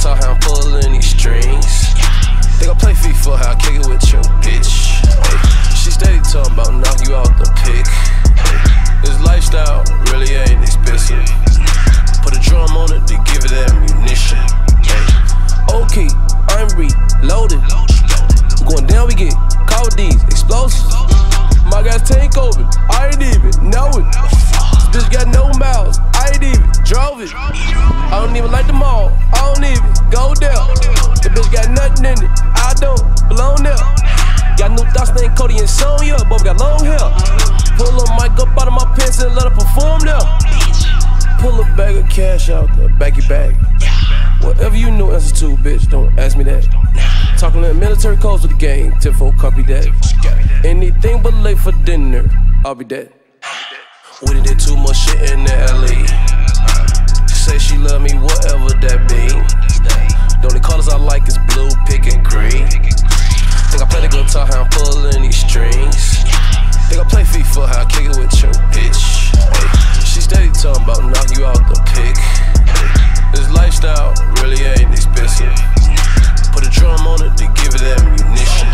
talk how I'm pulling these strings. They gon' play FIFA, how I kick it with your bitch. She steady talking about knock you off the pick. Ay, this lifestyle really ain't expensive. Put a drum on it to give it ammunition. Ay, okay, I'm reloaded. Going down, we get caught with these explosives. My guy's tank open, I ain't even know it. This got no mouth, I ain't even drove it. I don't even like the mall. New thoughts named Cody and Sonya, we got long hair. Pull a mic up out of my pants and let her perform there. Pull a bag of cash out the baggy bag. Whatever you know answer to, bitch, don't ask me that. Talking in military codes with the gang, 10 copy that. Anything but late for dinner, I'll be dead. We did too much shit in the Guitar, how I'm pulling these strings. Think I play FIFA, how I kick it with your bitch. Hey, she steady talking about knock you out the pick. This lifestyle really ain't expensive. Put a drum on it to give it ammunition.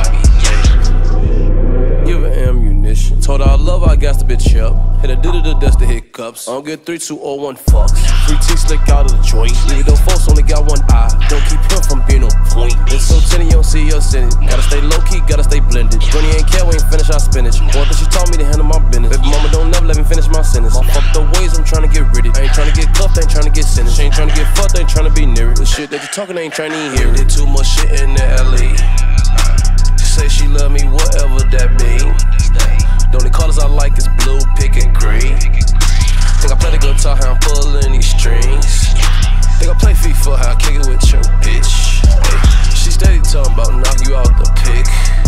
Give her ammunition. Told her I love her, I gas the bitch up. Hit a did it, that's the hiccups. I don't get three, two, or one fucks. Free T slick out of the joint. Even though folks only got one eye, don't keep him from being on point. It's so tinny, you us in it. Gotta stay low key, gotta stay blended. 20 ain't care, we ain't finish our spinach. One thing she taught me to handle my business. Baby mama don't never let me finish my sentence. My fucked up ways, I'm trying to get rid of. I ain't trying to get cuffed, I ain't trying to get sentenced. She ain't trying to get fucked, I ain't trying to be near it. The shit that you talking, I ain't trying to hear it. Did too much shit in the LE. She say she love me, whatever that mean. The only colors I like is blue, pink, and green. Think I play the guitar, how I'm pulling these strings. Think I play FIFA, how I kick it with your bitch. Hey, steady talking about knock you out the pick.